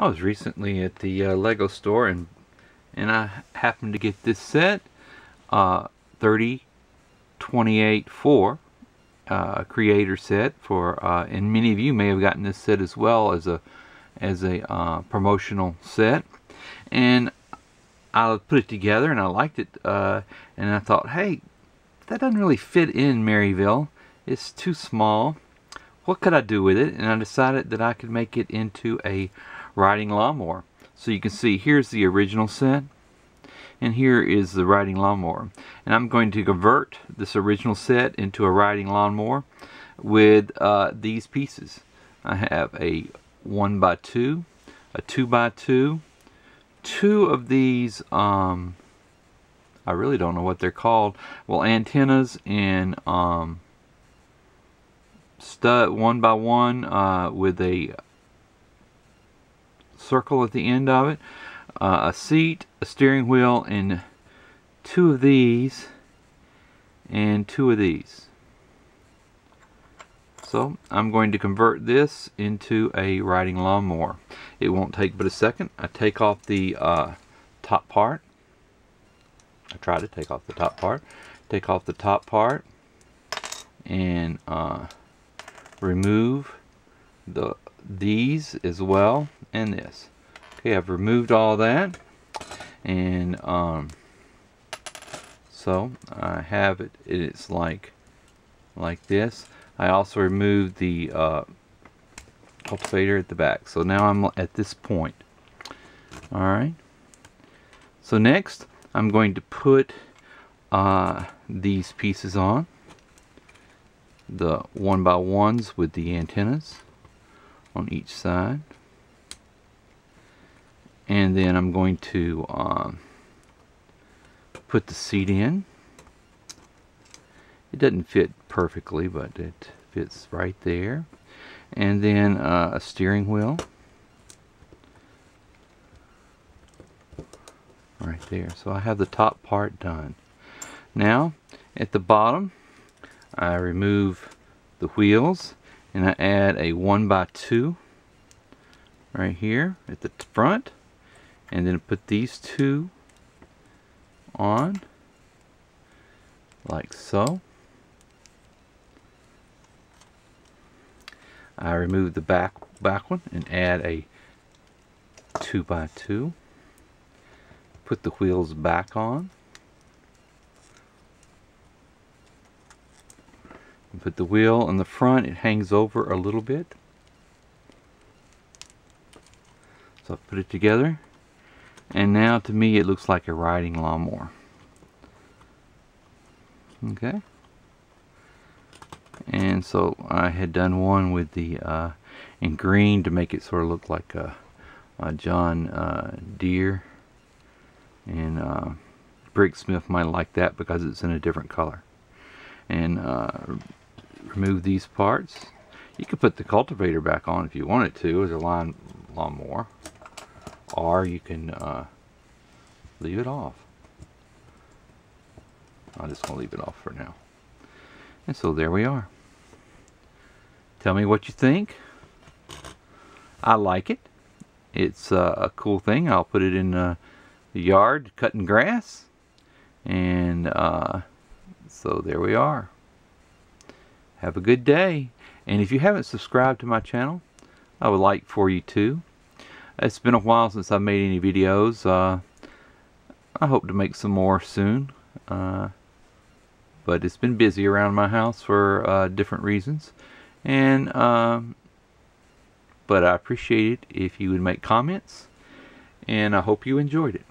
I was recently at the uh, Lego store and and I happened to get this set uh, 3028 4 uh, creator set for uh, and many of you may have gotten this set as well as a as a uh, promotional set. And I put it together and I liked it uh, and I thought hey that doesn't really fit in Maryville. It's too small. What could I do with it? And I decided that I could make it into a riding lawnmower. So you can see here's the original set and here is the riding lawnmower. And I'm going to convert this original set into a riding lawnmower with uh, these pieces. I have a 1 by 2 a 2 by 2 two of these um, I really don't know what they're called well antennas and um, stud one by one uh, with a circle at the end of it, uh, a seat, a steering wheel, and two of these and two of these. So I'm going to convert this into a riding lawnmower. It won't take but a second. I take off the uh, top part. I try to take off the top part. Take off the top part and uh, remove the these as well and this. Okay I've removed all that. And um, so I have it it's like like this. I also removed the uh, cultivator at the back. So now I'm at this point. Alright. So next I'm going to put uh, these pieces on. The one by ones with the antennas on each side and then I'm going to um, put the seat in. It doesn't fit perfectly but it fits right there. And then uh, a steering wheel. Right there. So I have the top part done. Now at the bottom I remove the wheels and I add a 1 by 2 right here at the front and then put these two on like so. I remove the back back one and add a 2 by 2 put the wheels back on. Put the wheel on the front it hangs over a little bit. So I put it together and now to me it looks like a riding lawnmower. Okay. And so I had done one with the uh, in green to make it sort of look like a, a John uh, Deere. And uh, Brick Smith might like that because it's in a different color. And uh, remove these parts. You could put the cultivator back on if you wanted to as a lawn lawnmower or you can uh, leave it off. I'm just going to leave it off for now. And so there we are. Tell me what you think. I like it. It's uh, a cool thing. I'll put it in uh, the yard cutting grass. And uh, so there we are. Have a good day. And if you haven't subscribed to my channel, I would like for you to. It's been a while since I've made any videos. Uh, I hope to make some more soon. Uh, but it's been busy around my house for uh, different reasons. And um, but I appreciate it if you would make comments. And I hope you enjoyed it.